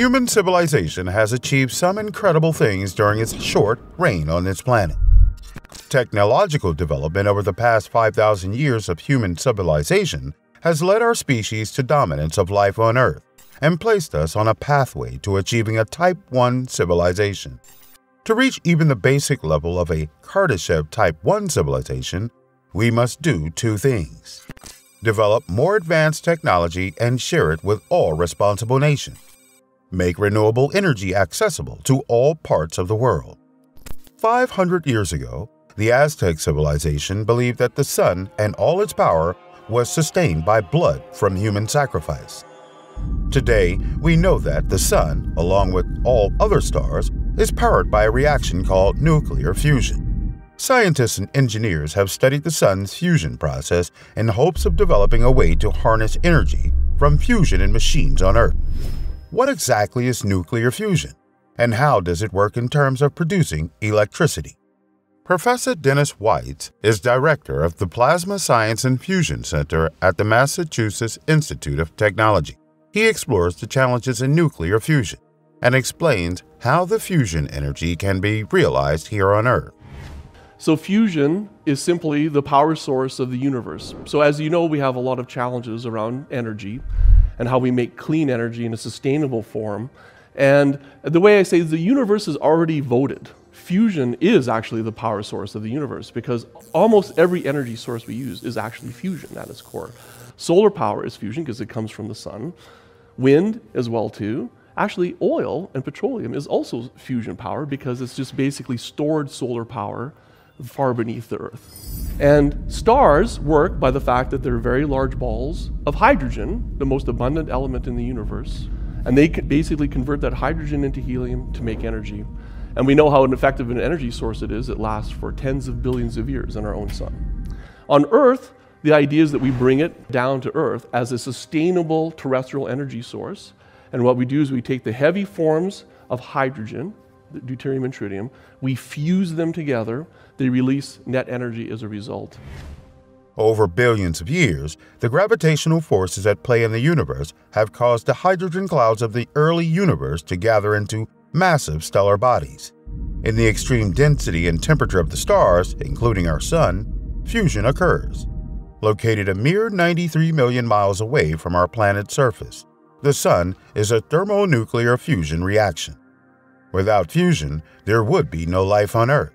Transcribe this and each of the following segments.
Human civilization has achieved some incredible things during its short reign on this planet. Technological development over the past 5,000 years of human civilization has led our species to dominance of life on Earth and placed us on a pathway to achieving a Type 1 civilization. To reach even the basic level of a Kardashev Type 1 civilization, we must do two things develop more advanced technology and share it with all responsible nations, make renewable energy accessible to all parts of the world. 500 years ago, the Aztec civilization believed that the sun and all its power was sustained by blood from human sacrifice. Today, we know that the sun, along with all other stars, is powered by a reaction called nuclear fusion. Scientists and engineers have studied the sun's fusion process in hopes of developing a way to harness energy from fusion in machines on Earth. What exactly is nuclear fusion, and how does it work in terms of producing electricity? Professor Dennis Whyte is director of the Plasma Science and Fusion Center at the Massachusetts Institute of Technology. He explores the challenges in nuclear fusion and explains how the fusion energy can be realized here on Earth. So fusion is simply the power source of the universe. So as you know, we have a lot of challenges around energy and how we make clean energy in a sustainable form. And the way I say the universe is already voted. Fusion is actually the power source of the universe because almost every energy source we use is actually fusion at its core. Solar power is fusion because it comes from the sun. Wind as well too. Actually, oil and petroleum is also fusion power because it's just basically stored solar power far beneath the Earth. And stars work by the fact that they're very large balls of hydrogen, the most abundant element in the universe. And they basically convert that hydrogen into helium to make energy. And we know how effective an energy source it is. It lasts for tens of billions of years in our own sun. On Earth, the idea is that we bring it down to Earth as a sustainable terrestrial energy source. And what we do is we take the heavy forms of hydrogen, deuterium and tritium, we fuse them together, they release net energy as a result. Over billions of years, the gravitational forces at play in the universe have caused the hydrogen clouds of the early universe to gather into massive stellar bodies. In the extreme density and temperature of the stars, including our Sun, fusion occurs. Located a mere 93 million miles away from our planet's surface, the Sun is a thermonuclear fusion reaction. Without fusion, there would be no life on Earth.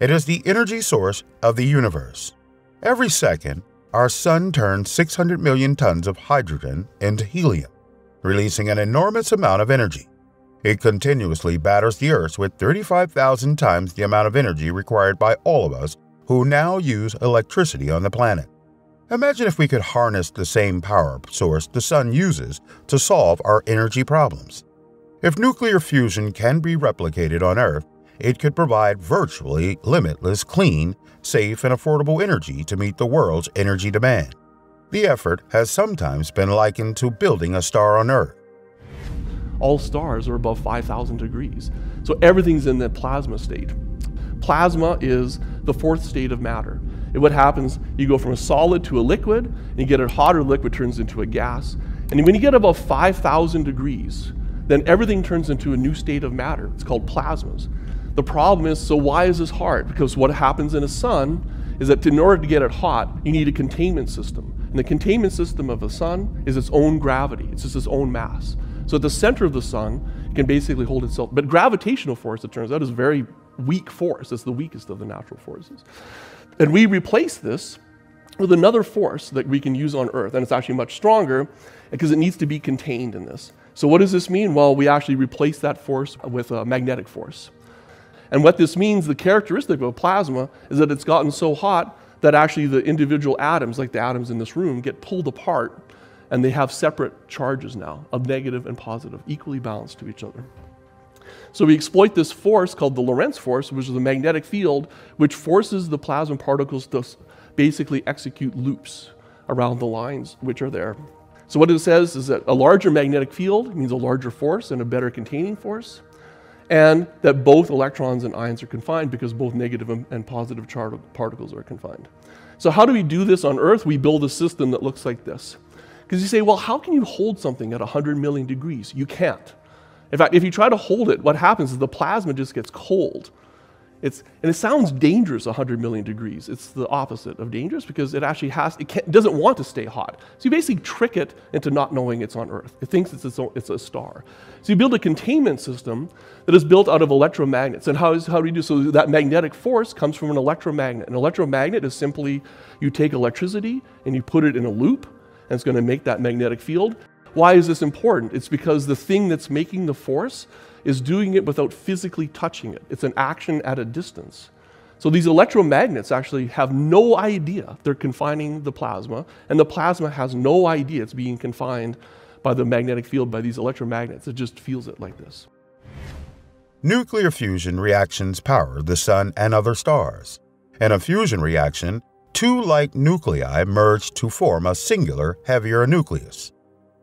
It is the energy source of the universe. Every second, our Sun turns 600 million tons of hydrogen into helium, releasing an enormous amount of energy. It continuously batters the Earth with 35,000 times the amount of energy required by all of us who now use electricity on the planet. Imagine if we could harness the same power source the Sun uses to solve our energy problems. If nuclear fusion can be replicated on Earth, it could provide virtually limitless clean, safe, and affordable energy to meet the world's energy demand. The effort has sometimes been likened to building a star on Earth. All stars are above 5,000 degrees, so everything's in the plasma state. Plasma is the fourth state of matter. And what happens, you go from a solid to a liquid, and you get a hotter liquid turns into a gas. And when you get above 5,000 degrees, then everything turns into a new state of matter. It's called plasmas. The problem is, so why is this hard? Because what happens in a sun is that in order to get it hot, you need a containment system. And the containment system of a sun is its own gravity, it's just its own mass. So at the center of the sun, it can basically hold itself. But gravitational force, it turns out, is very weak force. It's the weakest of the natural forces. And we replace this with another force that we can use on Earth, and it's actually much stronger because it needs to be contained in this. So, what does this mean? Well, we actually replace that force with a magnetic force. And what this means, the characteristic of a plasma, is that it's gotten so hot that actually the individual atoms, like the atoms in this room, get pulled apart and they have separate charges now of negative and positive, equally balanced to each other. So we exploit this force called the Lorentz force, which is a magnetic field which forces the plasma particles to basically execute loops around the lines which are there. So what it says is that a larger magnetic field means a larger force and a better containing force, and that both electrons and ions are confined because both negative and positive particles are confined. So how do we do this on Earth? We build a system that looks like this. Because you say, well, how can you hold something at 100 million degrees? You can't. In fact, if you try to hold it, what happens is the plasma just gets cold. It's, and it sounds dangerous 100 million degrees. It's the opposite of dangerous because it actually has, it, doesn't want to stay hot. So you basically trick it into not knowing it's on Earth. It thinks it's, its, it's a star. So you build a containment system that is built out of electromagnets. And how, is, how do you do so? That magnetic force comes from an electromagnet. An electromagnet is simply you take electricity and you put it in a loop, and it's going to make that magnetic field. Why is this important? It's because the thing that's making the force is doing it without physically touching it. It's an action at a distance. So these electromagnets actually have no idea they're confining the plasma, and the plasma has no idea it's being confined by the magnetic field by these electromagnets. It just feels it like this. Nuclear fusion reactions power the sun and other stars. In a fusion reaction, two like nuclei merge to form a singular, heavier nucleus.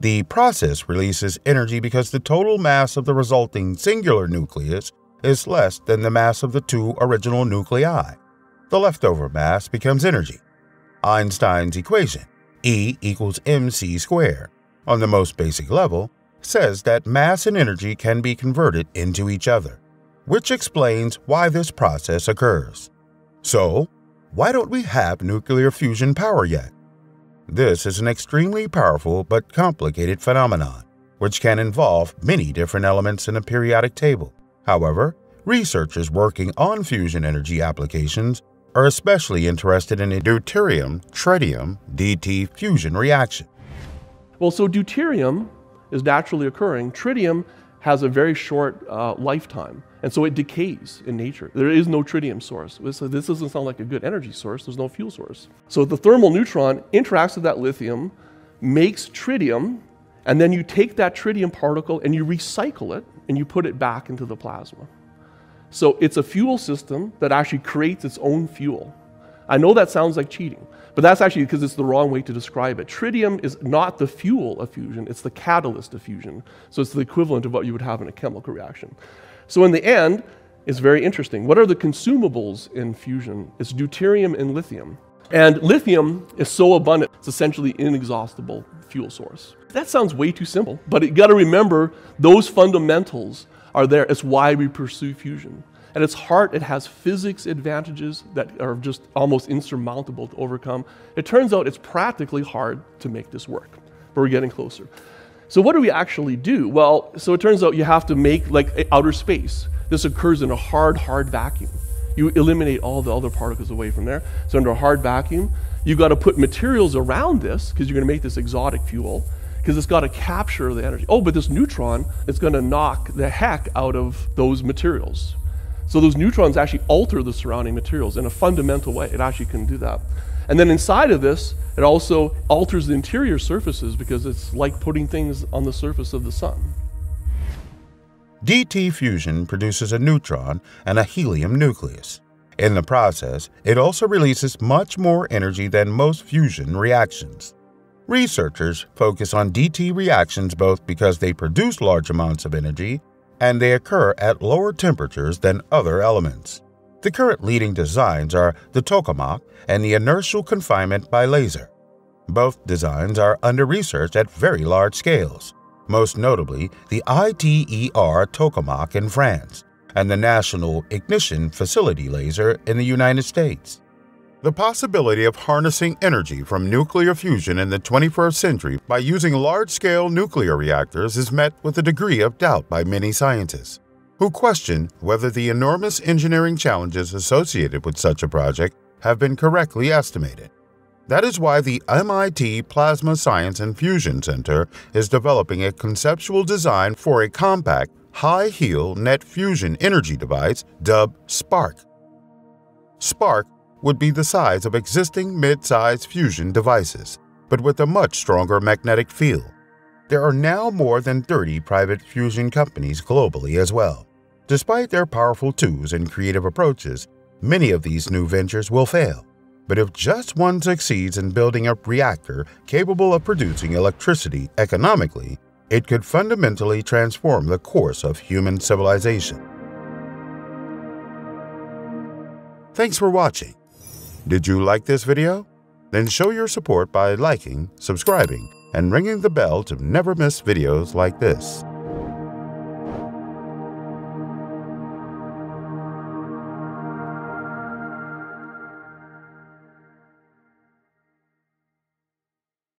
The process releases energy because the total mass of the resulting singular nucleus is less than the mass of the two original nuclei. The leftover mass becomes energy. Einstein's equation, E equals mc squared, on the most basic level, says that mass and energy can be converted into each other, which explains why this process occurs. So, why don't we have nuclear fusion power yet? This is an extremely powerful but complicated phenomenon, which can involve many different elements in a periodic table. However, researchers working on fusion energy applications are especially interested in a deuterium-tritium DT fusion reaction. Well, so deuterium is naturally occurring. Tritium has a very short uh, lifetime. And so it decays in nature. There is no tritium source. So this doesn't sound like a good energy source. There's no fuel source. So the thermal neutron interacts with that lithium, makes tritium, and then you take that tritium particle and you recycle it and you put it back into the plasma. So it's a fuel system that actually creates its own fuel. I know that sounds like cheating, but that's actually because it's the wrong way to describe it. Tritium is not the fuel of fusion, it's the catalyst of fusion. So it's the equivalent of what you would have in a chemical reaction. So in the end, it's very interesting. What are the consumables in fusion? It's deuterium and lithium. And lithium is so abundant, it's essentially inexhaustible fuel source. That sounds way too simple, but you got to remember those fundamentals are there. It's why we pursue fusion. At its heart, it has physics advantages that are just almost insurmountable to overcome. It turns out it's practically hard to make this work, but we're getting closer. So what do we actually do? Well, so it turns out you have to make like outer space. This occurs in a hard, hard vacuum. You eliminate all the other particles away from there. So under a hard vacuum, you've got to put materials around this because you're going to make this exotic fuel because it's got to capture the energy. Oh, but this neutron is going to knock the heck out of those materials. So those neutrons actually alter the surrounding materials in a fundamental way. It actually can do that. And then inside of this, it also alters the interior surfaces because it's like putting things on the surface of the sun. DT fusion produces a neutron and a helium nucleus. In the process, it also releases much more energy than most fusion reactions. Researchers focus on DT reactions both because they produce large amounts of energy and they occur at lower temperatures than other elements. The current leading designs are the tokamak and the inertial confinement by laser. Both designs are under research at very large scales, most notably the ITER tokamak in France and the National Ignition Facility Laser in the United States. The possibility of harnessing energy from nuclear fusion in the 21st century by using large-scale nuclear reactors is met with a degree of doubt by many scientists who question whether the enormous engineering challenges associated with such a project have been correctly estimated. That is why the MIT Plasma Science and Fusion Center is developing a conceptual design for a compact, high-field net fusion energy device dubbed SPARC. SPARC would be the size of existing mid-sized fusion devices, but with a much stronger magnetic field. There are now more than 30 private fusion companies globally as well. Despite their powerful tools and creative approaches, many of these new ventures will fail. But if just one succeeds in building a reactor capable of producing electricity economically, it could fundamentally transform the course of human civilization. Thanks for watching. Did you like this video? Then show your support by liking, subscribing, and ringing the bell to never miss videos like this.